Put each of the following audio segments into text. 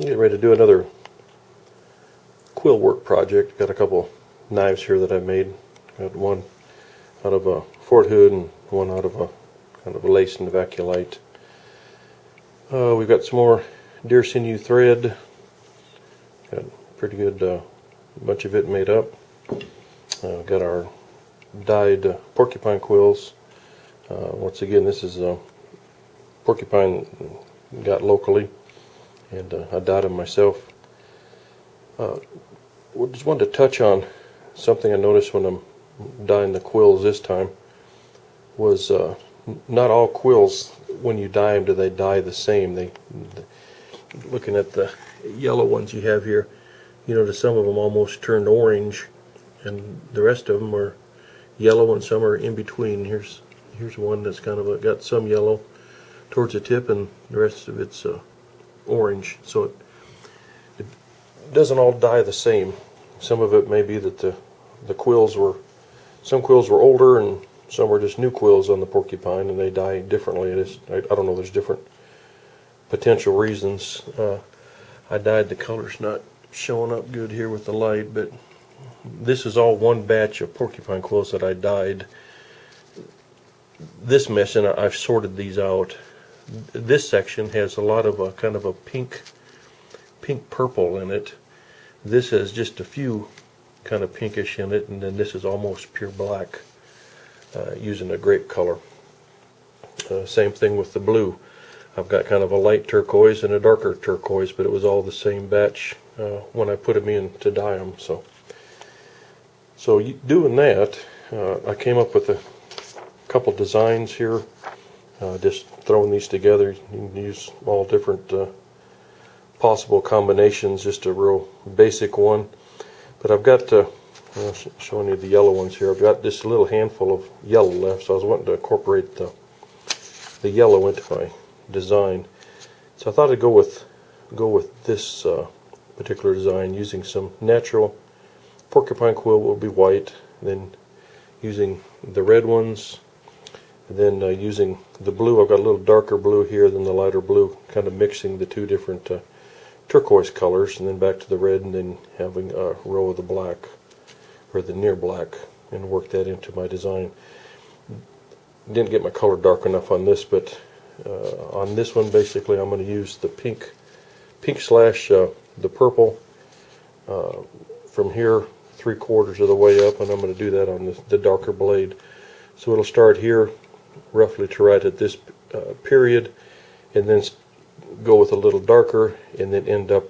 Get ready to do another quill work project. Got a couple knives here that I made. Got one out of a Fort Hood and one out of a kind of a lace and Novaculite. Uh, we've got some more deer sinew thread. Got pretty good uh, bunch of it made up. Uh, got our dyed uh, porcupine quills. Uh, once again, this is a porcupine got locally and uh, I them myself. Uh, just wanted to touch on something I noticed when I'm dyeing the quills this time was uh, not all quills when you dye them do they dye the same. They, the, looking at the yellow ones you have here, you notice some of them almost turned orange, and the rest of them are yellow, and some are in between. Here's here's one that's kind of a, got some yellow towards the tip, and the rest of it's uh, orange. So it, it doesn't all dye the same. Some of it may be that the the quills were some quills were older and some were just new quills on the porcupine and they dye differently. I, I don't know, there's different potential reasons. Uh, I dyed the colors not showing up good here with the light, but this is all one batch of porcupine quills that I dyed. This mess and I've sorted these out this section has a lot of a kind of a pink pink purple in it. This has just a few kind of pinkish in it and then this is almost pure black uh, using a grape color. Uh, same thing with the blue. I've got kind of a light turquoise and a darker turquoise but it was all the same batch uh, when I put them in to dye them so. So doing that uh, I came up with a couple designs here uh, just throwing these together, you can use all different uh, possible combinations, just a real basic one. But I've got, uh, showing you the yellow ones here, I've got just a little handful of yellow left, so I was wanting to incorporate the, the yellow into my design. So I thought I'd go with, go with this uh, particular design using some natural porcupine quill will be white, then using the red ones and then uh, using the blue, I've got a little darker blue here than the lighter blue, kind of mixing the two different uh, turquoise colors, and then back to the red, and then having a row of the black, or the near black, and work that into my design. Didn't get my color dark enough on this, but uh, on this one, basically, I'm going to use the pink, pink slash uh, the purple uh, from here three quarters of the way up, and I'm going to do that on the, the darker blade. So it'll start here roughly to right at this uh, period and then go with a little darker and then end up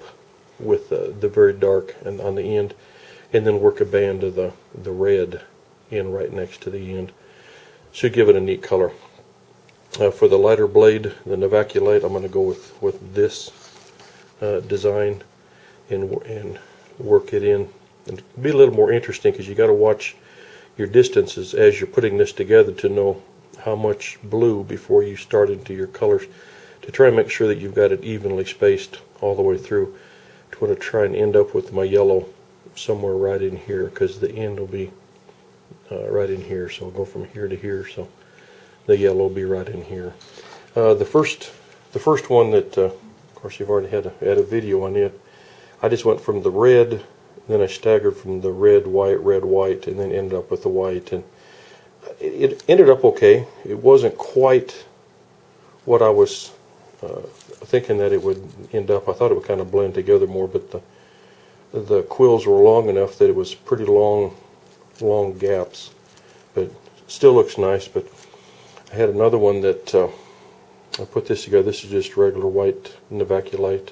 with uh, the very dark and on the end and then work a band of the, the red in right next to the end. Should give it a neat color. Uh, for the lighter blade, the Novaculite, I'm going to go with, with this uh, design and, and work it in. And be a little more interesting because you got to watch your distances as you're putting this together to know how much blue before you start into your colors to try and make sure that you've got it evenly spaced all the way through. To want to try and end up with my yellow somewhere right in here because the end will be uh, right in here. So I'll go from here to here. So the yellow will be right in here. Uh, the first, the first one that, uh, of course, you've already had a, had a video on it. I just went from the red, then I staggered from the red, white, red, white, and then ended up with the white. And it ended up okay. It wasn't quite what I was uh, thinking that it would end up. I thought it would kind of blend together more, but the the quills were long enough that it was pretty long, long gaps. But still looks nice. But I had another one that uh, I put this together. This is just regular white Novaculite.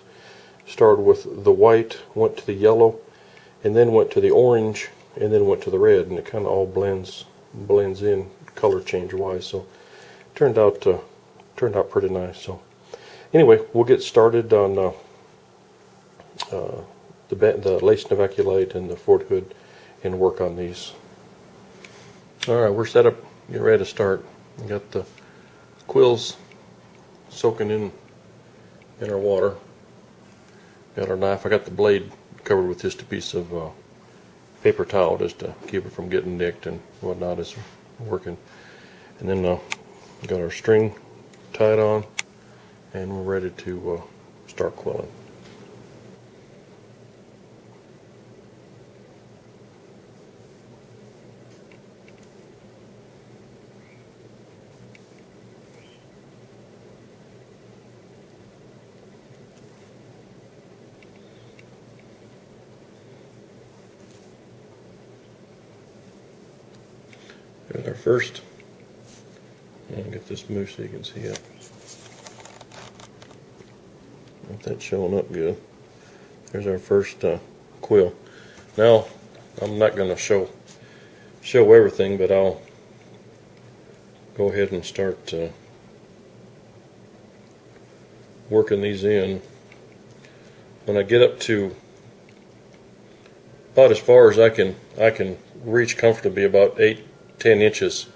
Started with the white, went to the yellow, and then went to the orange, and then went to the red, and it kind of all blends blends in color change wise. So turned out uh, turned out pretty nice. So anyway, we'll get started on uh, uh, the the lace novaculite and the Fort Hood and work on these. All right, we're set up, get ready to start. We got the quills soaking in in our water. Got our knife. I got the blade covered with just a piece of uh, paper towel just to keep it from getting nicked and whatnot is working. And then uh, got our string tied on and we're ready to uh, start quilling. There's our first. Get this move so you can see it. If that's showing up good. There's our first uh, quill. Now, I'm not going to show show everything, but I'll go ahead and start uh, working these in. When I get up to about as far as I can I can reach comfortably about eight ten inches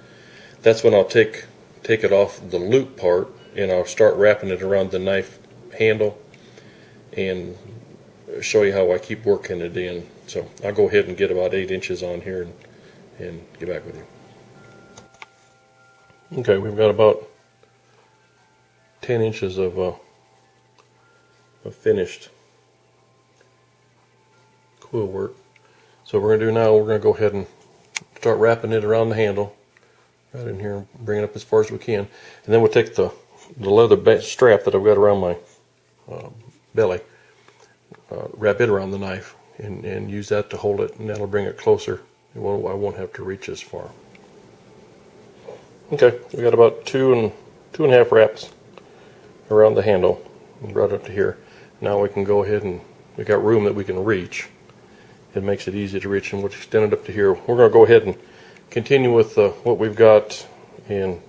that's when I'll take take it off the loop part and I'll start wrapping it around the knife handle and show you how I keep working it in. So I'll go ahead and get about eight inches on here and, and get back with you. Okay we've got about 10 inches of, uh, of finished quill work. So we're going to do now, we're going to go ahead and start wrapping it around the handle, right in here, bring it up as far as we can. And then we'll take the, the leather strap that I've got around my uh, belly, uh, wrap it around the knife, and, and use that to hold it, and that'll bring it closer. I won't have to reach as far. Okay, we got about two and two and a half wraps around the handle, right up to here. Now we can go ahead and we got room that we can reach it makes it easy to reach and we'll extend it up to here. We're going to go ahead and continue with uh, what we've got and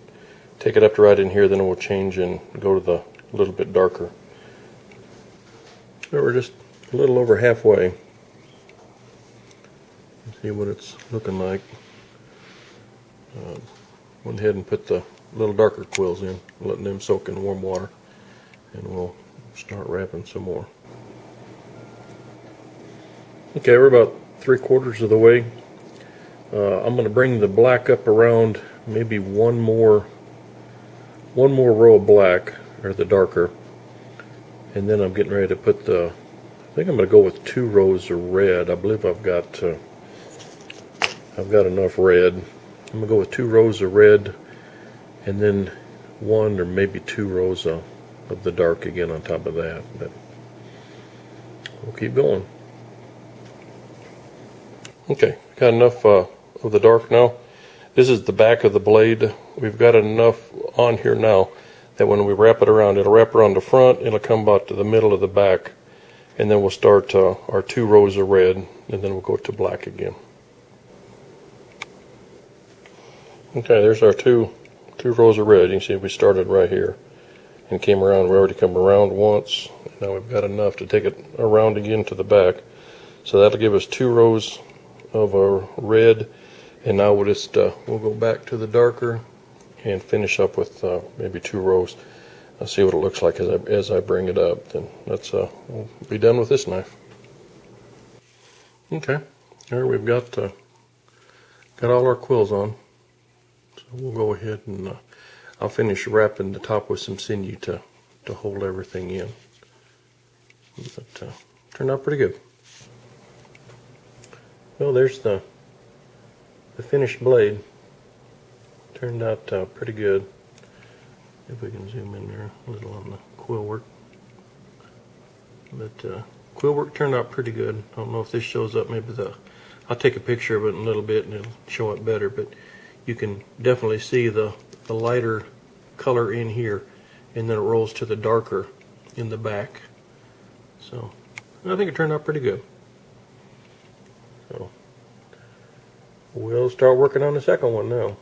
take it up to right in here then we'll change and go to the little bit darker. So we're just a little over halfway. See what it's looking like. Uh, went ahead and put the little darker quills in, letting them soak in warm water and we'll start wrapping some more. Okay, we're about three quarters of the way. Uh, I'm going to bring the black up around maybe one more one more row of black or the darker. And then I'm getting ready to put the I think I'm going to go with two rows of red. I believe I've got uh, I've got enough red. I'm going to go with two rows of red and then one or maybe two rows of, of the dark again on top of that but we'll keep going Okay, got enough uh, of the dark now. This is the back of the blade. We've got enough on here now that when we wrap it around, it'll wrap around the front, it'll come about to the middle of the back, and then we'll start uh, our two rows of red, and then we'll go to black again. Okay, there's our two two rows of red. You can see we started right here and came around. We already come around once. Now we've got enough to take it around again to the back. So that'll give us two rows of our red and now we'll just uh, we'll go back to the darker and finish up with uh, maybe two rows. I'll see what it looks like as I, as I bring it up then let's uh, we'll be done with this knife. Okay here we've got uh, got all our quills on. So we'll go ahead and uh, I'll finish wrapping the top with some sinew to to hold everything in. But uh, turned out pretty good well, there's the the finished blade. Turned out uh, pretty good. If we can zoom in there a little on the quill work. But uh, quill work turned out pretty good. I don't know if this shows up. Maybe the I'll take a picture of it in a little bit and it'll show up better. But you can definitely see the the lighter color in here, and then it rolls to the darker in the back. So I think it turned out pretty good. So we'll start working on the second one now.